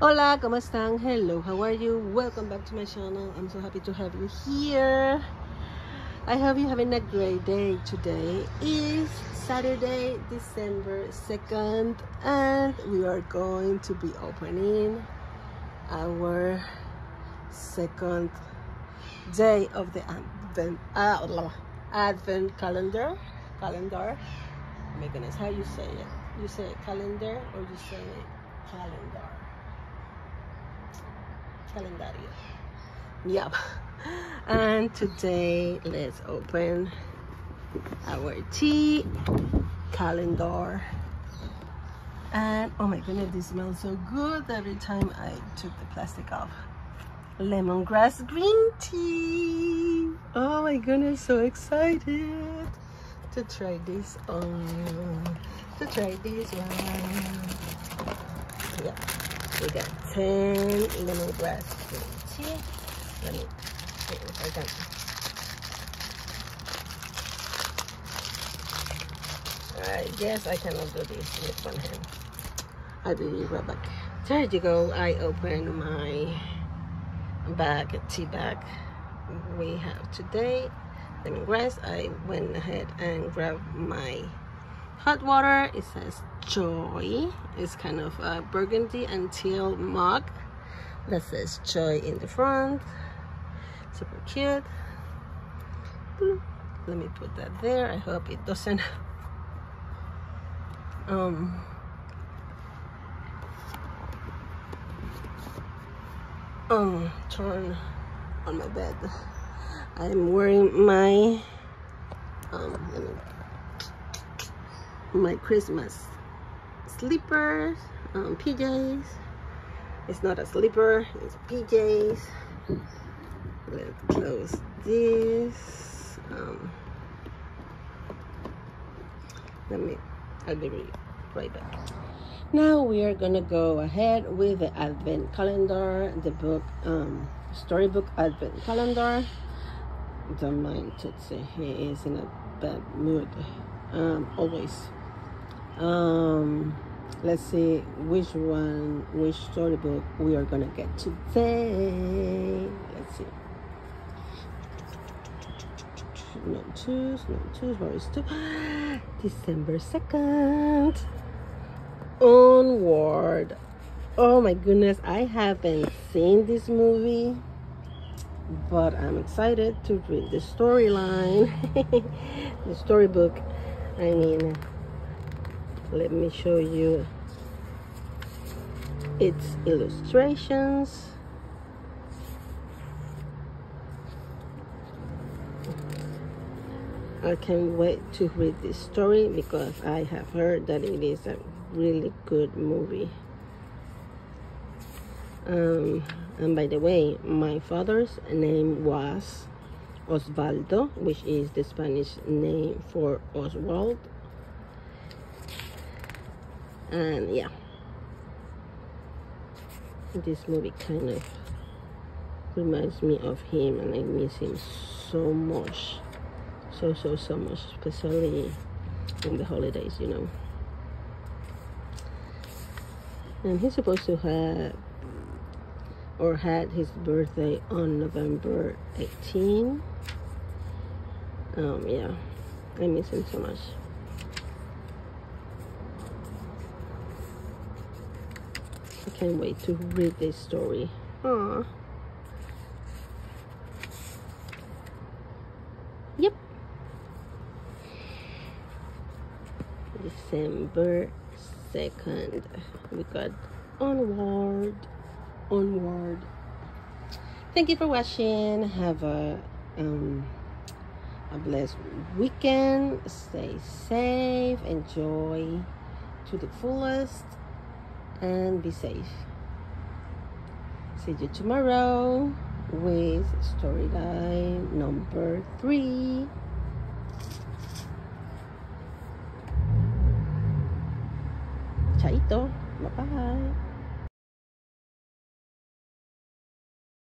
Hola, ¿cómo están? Hello, how are you? Welcome back to my channel. I'm so happy to have you here. I hope you're having a great day. Today is Saturday, December 2nd, and we are going to be opening our second day of the Advent, uh, Advent calendar. Calendar. Oh my goodness, how you say it? You say calendar or you say calendar? Calendario. Yep. And today, let's open our tea calendar. And oh my goodness, this smells so good every time I took the plastic off. Lemongrass green tea. Oh my goodness, so excited to try this on. To try this one. Yeah, we got 10 lemongrass green tea. Let me see if I can. I guess I cannot do this with one hand. I'll be right back. There you go. I opened my bag, tea bag we have today. Lemongrass. I went ahead and grabbed my hot water. It says Joy. It's kind of a burgundy and teal mug that says Joy in the front. Super cute. Let me put that there. I hope it doesn't um um turn on my bed. I'm wearing my um my Christmas slippers, um, PJs. It's not a slipper, it's PJs. Let's close this. Um, let me, I'll be right back. Now we are gonna go ahead with the advent calendar, the book, um, storybook advent calendar. Don't mind Tootsie, he is in a bad mood, um, always. Um, let's see which one, which storybook we are gonna get today. Let's see. No choose, no choose. Where is two? December 2nd. Onward. Oh my goodness, I haven't seen this movie, but I'm excited to read the storyline, the storybook. I mean, let me show you its illustrations. I can't wait to read this story because I have heard that it is a really good movie. Um, and by the way, my father's name was Osvaldo, which is the Spanish name for Oswald. And yeah, this movie kind of reminds me of him and I miss him so much. So so so much especially in the holidays you know. And he's supposed to have or had his birthday on November 18 um yeah. I miss him so much I can't wait to read this story Aww. Yep. December 2nd. We got onward. Onward. Thank you for watching. Have a um a blessed weekend. Stay safe. Enjoy to the fullest. And be safe. See you tomorrow with storyline number three. Chaito. Bye-bye.